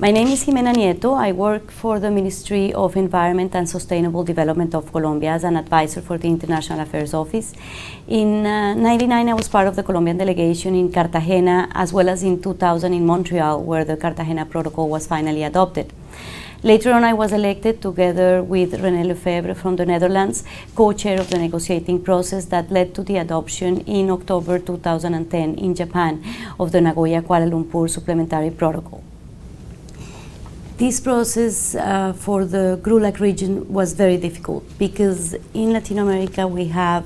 My name is Jimena Nieto. I work for the Ministry of Environment and Sustainable Development of Colombia as an advisor for the International Affairs Office. In uh, 99, I was part of the Colombian delegation in Cartagena, as well as in 2000 in Montreal, where the Cartagena Protocol was finally adopted. Later on, I was elected together with René Lefeber from the Netherlands, co-chair of the negotiating process that led to the adoption in October 2010 in Japan of the Nagoya Kuala Lumpur Supplementary Protocol. This process uh, for the GRULAC region was very difficult because in Latin America we have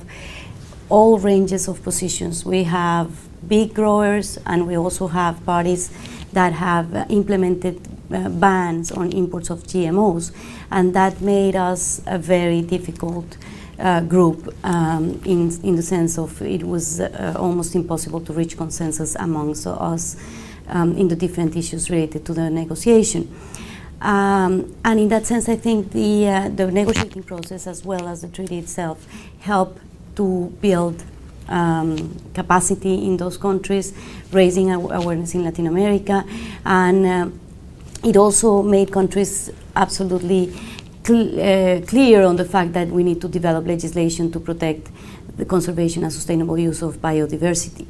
all ranges of positions. We have big growers and we also have parties that have uh, implemented uh, bans on imports of GMOs and that made us a very difficult uh, group um, in, in the sense of it was uh, almost impossible to reach consensus amongst us um, in the different issues related to the negotiation. Um, and in that sense, I think the, uh, the negotiating process as well as the treaty itself help to build um, capacity in those countries, raising awareness in Latin America, and uh, it also made countries absolutely cl uh, clear on the fact that we need to develop legislation to protect the conservation and sustainable use of biodiversity.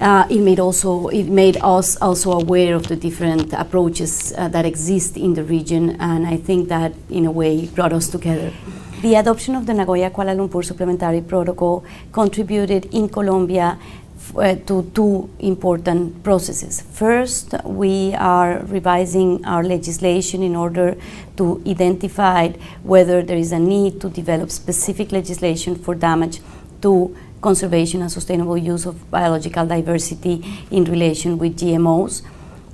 Uh, it made also it made us also aware of the different approaches uh, that exist in the region, and I think that in a way brought us together. The adoption of the Nagoya Kuala Lumpur Supplementary Protocol contributed in Colombia uh, to two important processes. First, we are revising our legislation in order to identify whether there is a need to develop specific legislation for damage to conservation and sustainable use of biological diversity in relation with GMOs.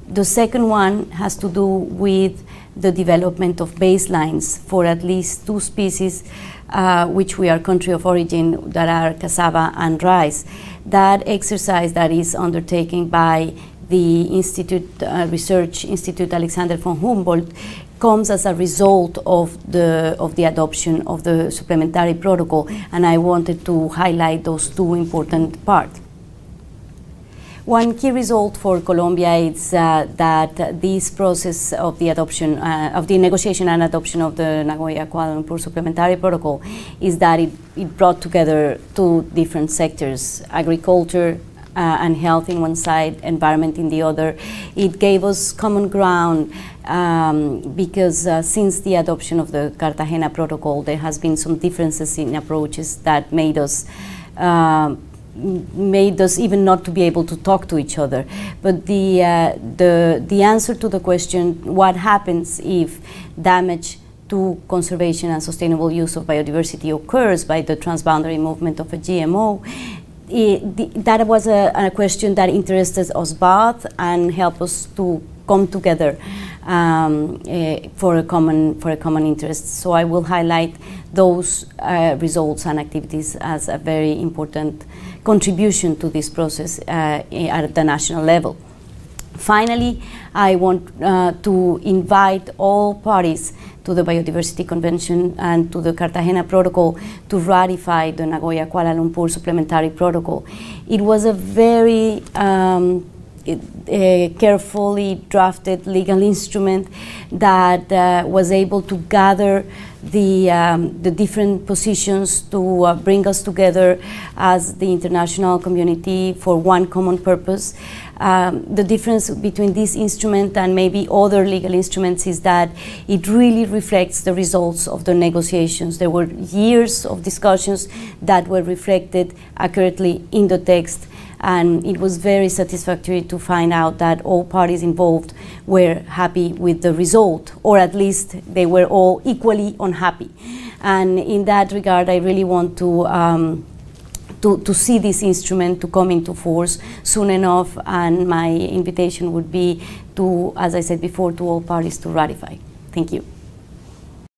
The second one has to do with the development of baselines for at least two species uh, which we are country of origin that are cassava and rice. That exercise that is undertaken by the Institute uh, Research Institute Alexander von Humboldt comes as a result of the of the adoption of the supplementary protocol and I wanted to highlight those two important parts. One key result for Colombia is uh, that this process of the adoption, uh, of the negotiation and adoption of the Nagoya Kuala Lumpur Supplementary Protocol is that it, it brought together two different sectors, agriculture uh, and health in one side, environment in the other. It gave us common ground um, because uh, since the adoption of the Cartagena Protocol, there has been some differences in approaches that made us uh, made us even not to be able to talk to each other. But the, uh, the, the answer to the question, what happens if damage to conservation and sustainable use of biodiversity occurs by the transboundary movement of a GMO, the, that was a, a, question that interested us both and helped us to come together um, uh, for a common for a common interest. So I will highlight those uh, results and activities as a very important contribution to this process uh, at the national level. Finally, I want uh, to invite all parties to the Biodiversity Convention and to the Cartagena Protocol to ratify the Nagoya Kuala Lumpur Supplementary Protocol. It was a very um, carefully drafted legal instrument that uh, was able to gather the, um, the different positions to uh, bring us together as the international community for one common purpose. Um, the difference between this instrument and maybe other legal instruments is that it really reflects the results of the negotiations. There were years of discussions that were reflected accurately in the text and it was very satisfactory to find out that all parties involved were happy with the result, or at least they were all equally unhappy. And in that regard, I really want to. Um, to, to see this instrument to come into force soon enough and my invitation would be to, as I said before, to all parties to ratify. Thank you.